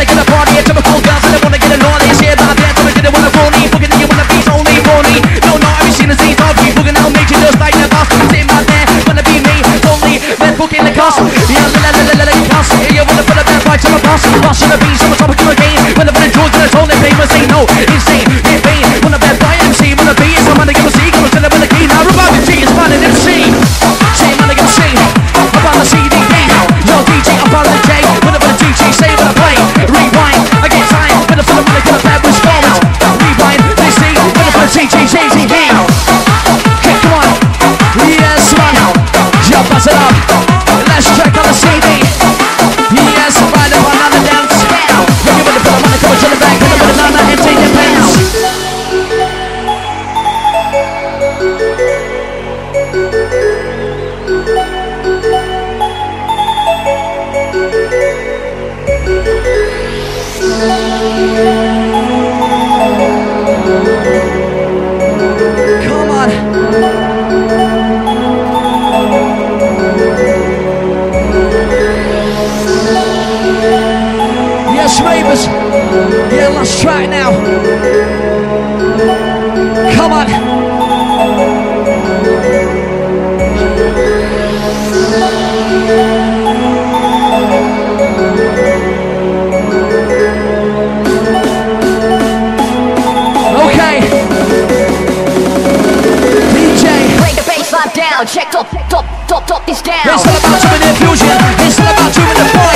wanna get a party at chemical guns, I don't wanna get a naughty. Shit, I dance, I didn't wanna phony. Fucking you wanna be only phony. No, no, I've been seen a check top, top, top, top this down. It's all about human infusion. It's all about human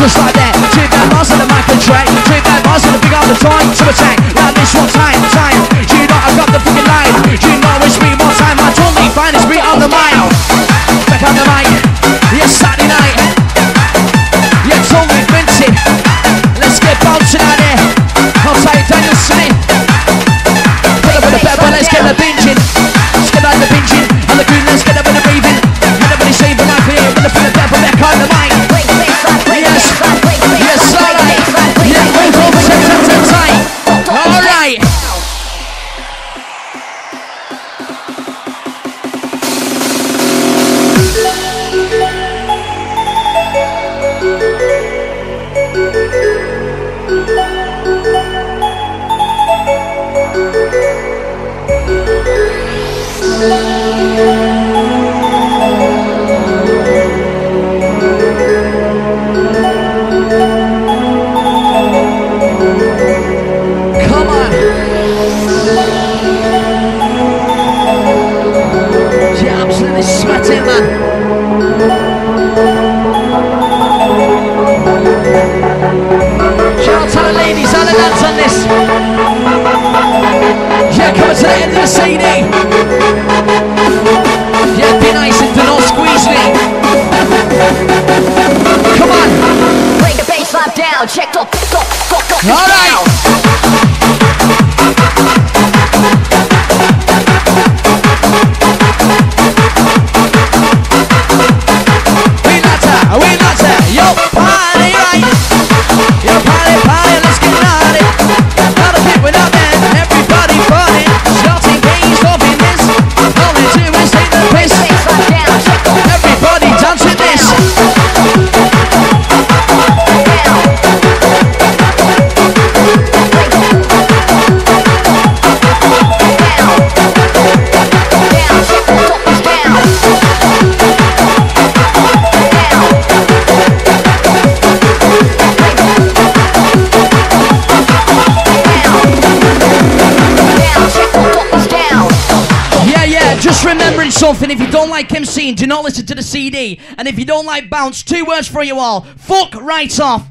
just like that. Two bad bars on the mic and track Two bad bars on the big up the time. To attack Now this one time, time. You know I've got the fucking line? You know it's me more time? I told me fine it's me on the mic. Back on the mic. Yes, Saturday night. Yeah. Sadie. Yeah, be nice and do not squeeze me. Come on. Bring the bass down. Check the, the, the, the, All right. Just remembering something, if you don't like MCing, do not listen to the CD. And if you don't like bounce, two words for you all. Fuck right off.